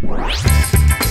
Música